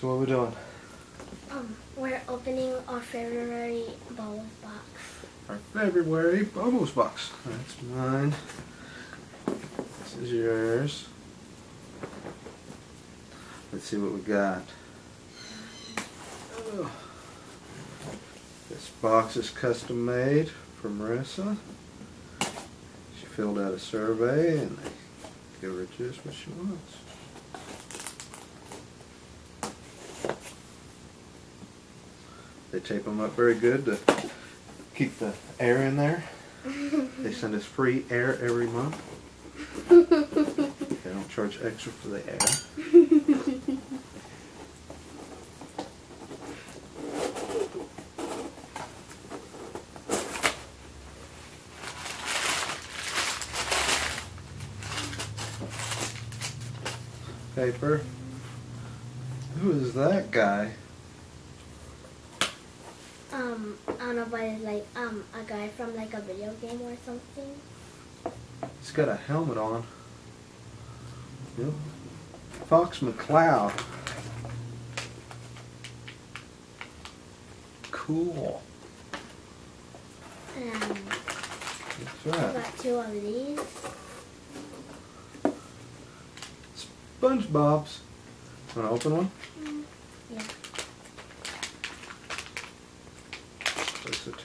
So what are we doing? Um, we're opening our February Bobos box. Our February Bobos box. That's mine. This is yours. Let's see what we got. Oh. This box is custom made for Marissa. She filled out a survey and they give her just what she wants. They tape them up very good to keep the air in there. they send us free air every month. they don't charge extra for the air. Paper. Who is that guy? Um, I don't know, but it's like um a guy from like a video game or something. He's got a helmet on. Yep. Fox McCloud. Cool. And That's I right. got two of these. SpongeBob's. Want to open one? Yeah.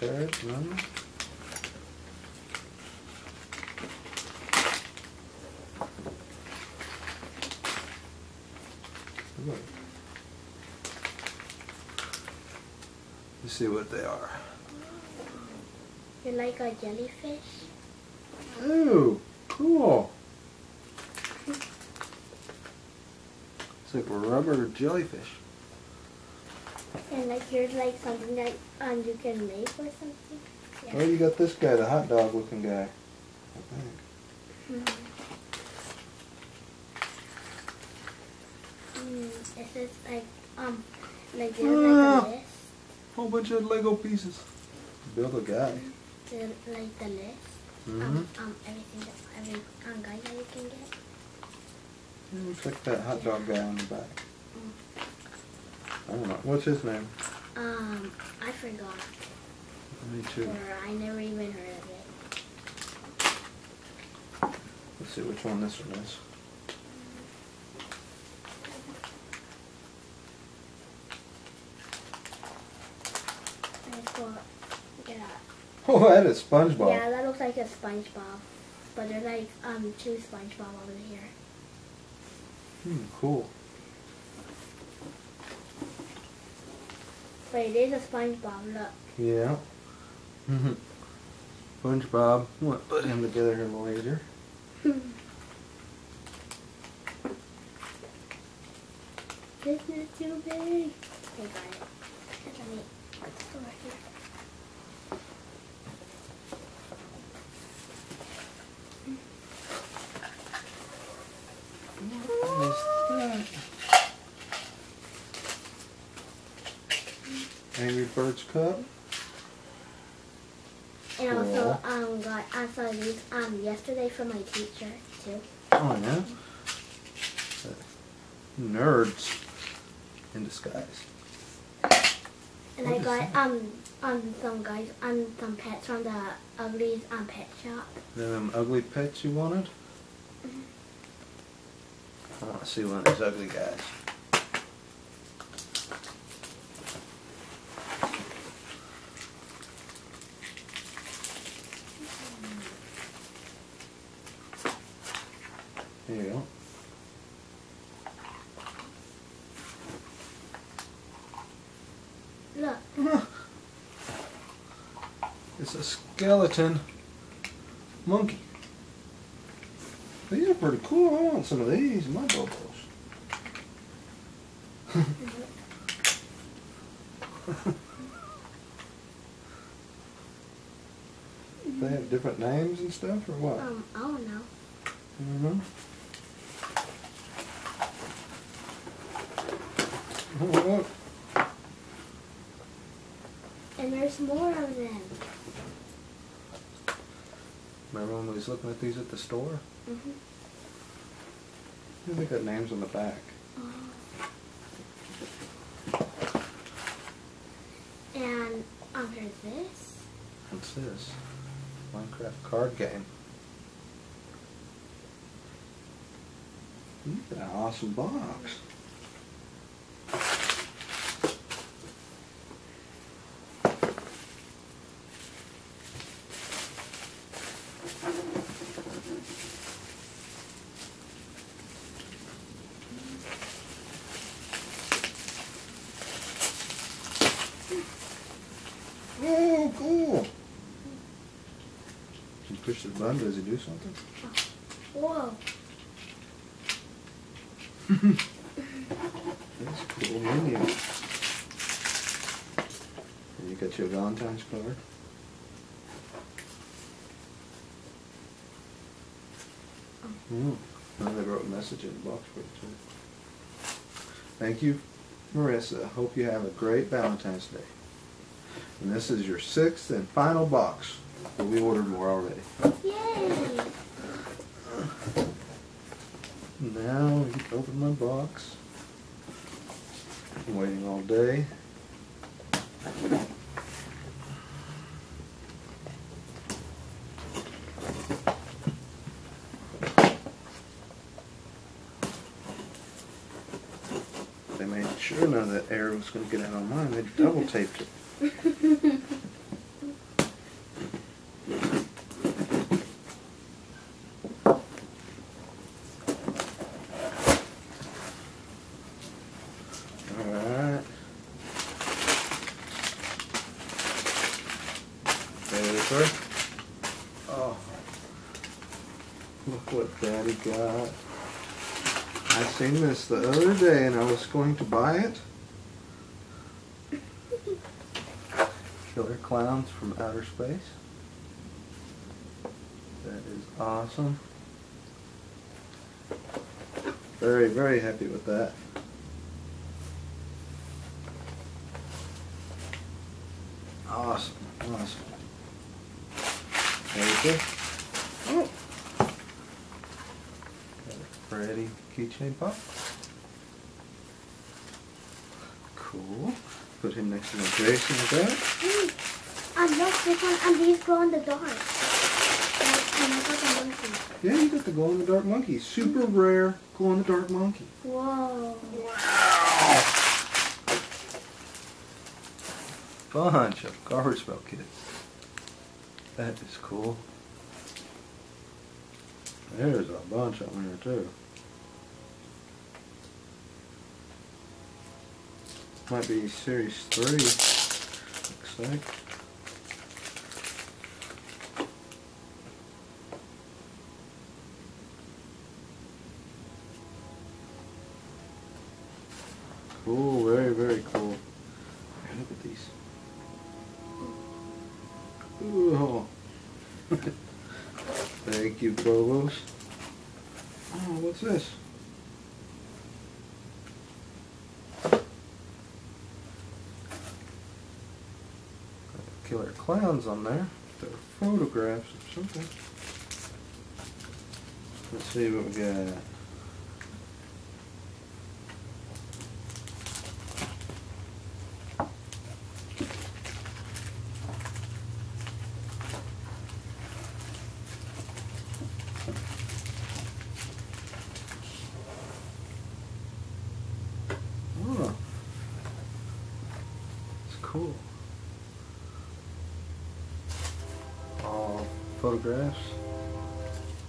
Esoteric, no? Look. Let's see what they are. You're like a jellyfish. Oh, cool. It's like a rubber jellyfish. And like here's like something that um you can make or something. Oh, you got this guy, the hot dog looking guy. I think. Mm. Mm, it says like um like there's like Ah. a list. Whole bunch of Lego pieces. Build a guy. There's, like the list. Mm-hmm. Um, um everything that every um guy that you can get. It looks like that hot dog guy on the back. I don't know. What's his name? Um, I forgot. Me too. Or I never even heard of it. Let's see which one this one is. I just go. Oh, that is SpongeBob. Yeah, that looks like a SpongeBob. But there's like um two SpongeBob over here. Hmm, cool. But it is a SpongeBob, look. Yeah. Mm-hmm. SpongeBob. We'll put him together here later. This is too big. Got it. Let me here. Birds cup. And also Cool. um got I saw these um yesterday from my teacher too. Oh yeah. Nerds in disguise. And What I got that? um um some guys um some pets from the Ugglys um pet shop. Them ugly pets you wanted? Mhm. I want to see one of these ugly guys. There you go. Look, It's a skeleton monkey. These are pretty cool. I want some of these in my bobos. they have different names and stuff, or what? um I don't know. Mm-hmm. Oh, And there's more of them. Remember when we was looking at these at the store? Mm hmm I think they got names on the back. Oh. And under this? What's this? Minecraft card game. You got an awesome box. Does it do something? Whoa. That's cool menu. And you got your Valentine's card. Mm. And they wrote a message in the box for you too. Thank you, Marissa. Hope you have a great Valentine's Day. And this is your sixth and final box. But we ordered more already. Yay. Now we can open my box. I'm waiting all day. They made sure none of that air was going to get out on mine. They double taped it. Alright. Paper. Oh. Look what Daddy got. I seen this the other day and I was going to buy it. Killer Klowns from Outer Space. That is awesome. Very, very happy with that. Awesome, awesome. Paper. Oh. Got a Freddy keychain pop. Cool. Put him next to my Jason that. Mm. And look, this one, and these glow in the dark. Like, and I got the monkey. Yeah, you got the glow in the dark monkey. Super rare glow in the dark monkey. Whoa. Wow. Bunch of Garbage Pail Kids. That is cool. There's a bunch of them here too. Might be series three. Looks like. Cool, very, very cool. Hey, look at these. Ooh. Thank you, Provost. Oh, what's this? Got Killer clowns on there. They're photographs of something. Let's see what we got. Oh. It's cool. All photographs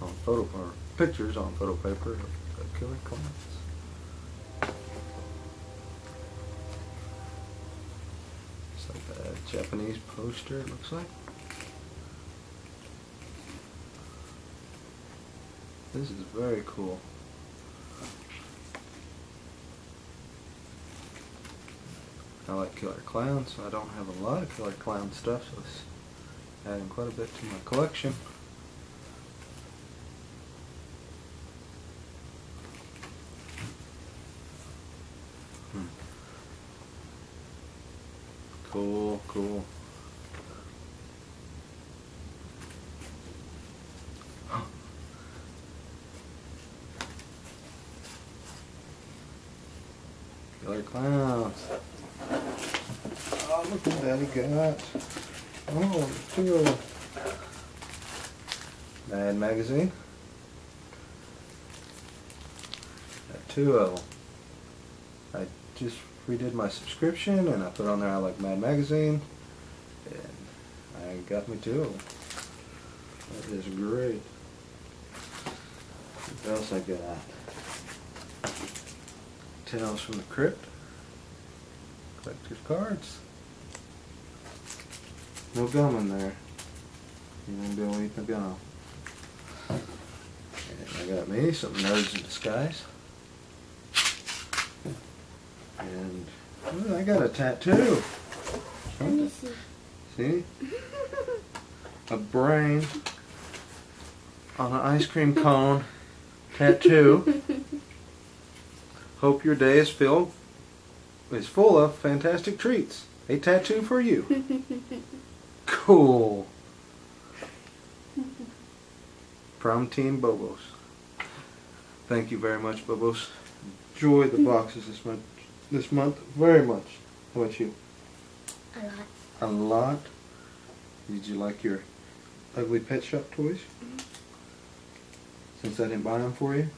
on photo or pictures on photo paper of killer clowns. It's like a Japanese poster, it looks like. This is very cool. I like killer clowns. So I don't have a lot of killer clown stuff, so adding quite a bit to my collection. Hmm. Cool, cool. Killer clowns. Oh, look what Daddy got. Oh, two of them. Mad Magazine. Of them. Oh. I just redid my subscription and I put on there I like Mad Magazine. And I got me two. That is great. What else I got? Tales from the Crypt. Collector's cards. No gum in there. You won't be able to eat the gum. And I got me some Nerds in Disguise. And ooh, I got a tattoo. Let me see. See? A brain on an ice cream cone tattoo. Hope your day is filled is full of fantastic treats. A tattoo for you. Cool. From Team Bobos. Thank you very much, Bobos. Enjoy the mm-hmm. boxes this month. This month very much. How about you? A lot. A lot. Did you like your ugly pet shop toys? Mm-hmm. Since I didn't buy them for you?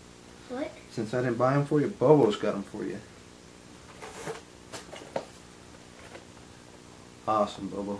What? Since I didn't buy them for you, Bobo's got them for you. Awesome, Bobo.